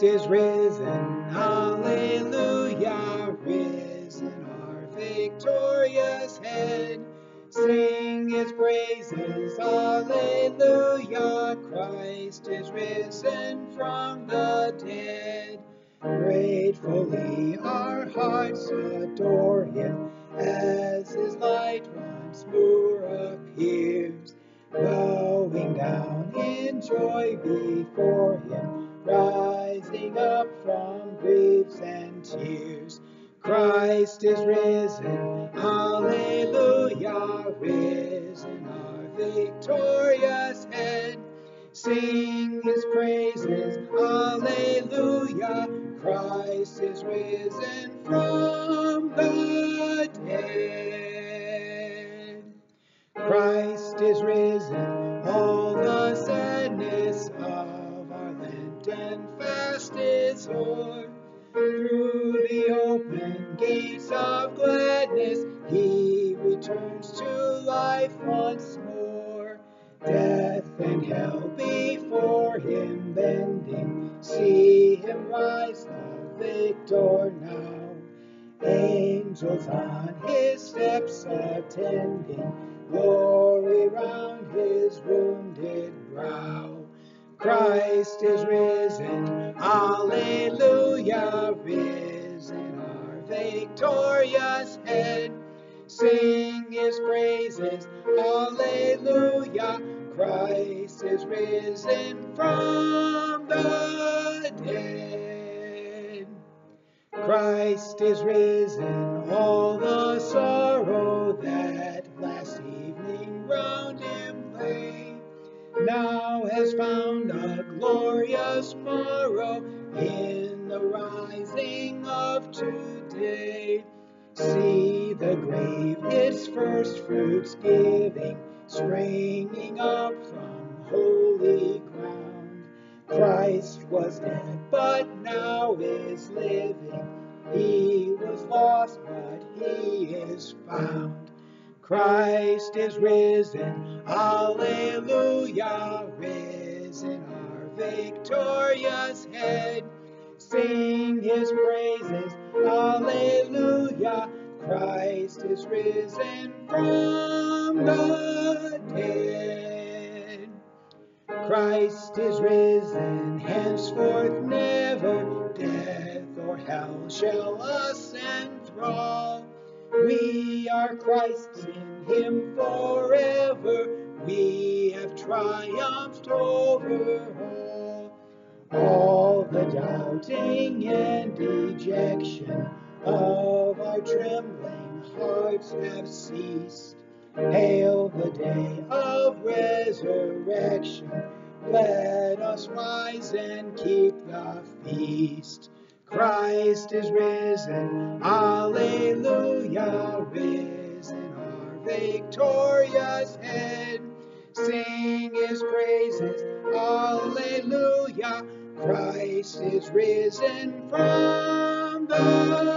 Christ is risen, alleluia, risen our victorious head. Sing his praises, alleluia, Christ is risen from the dead. Gratefully our hearts adore him as his light once more appears. Bowing down in joy before him, rising up from griefs and tears. Christ is risen, alleluia, risen our victorious head. Sing his praises, alleluia, Christ is risen from the dead. Christ is risen, once more. Death and hell before him bending, see him rise the victor now. Angels on his steps attending, glory round his wounded brow. Christ is risen, alleluia, risen our victorious head. Sing his praises, alleluia, Christ is risen from the dead. Christ is risen, all the sorrow that last evening round him lay, now has found a glorious morrow in the rising of today. See the grave its first fruits giving, springing up from holy ground. Christ was dead, but now is living. He was lost, but he is found. Christ is risen, alleluia, risen our victorious head. Sing his praises, alleluia, Christ is risen from the dead. Christ is risen, henceforth never death or hell shall us enthrall. We are Christ's in him forever, we have triumphed over all. All the doubting and dejection of our trembling hearts have ceased. Hail the day of resurrection. Let us rise and keep the feast. Christ is risen, alleluia, risen our victorious head. Sing his praises, alleluia, Christ is risen from the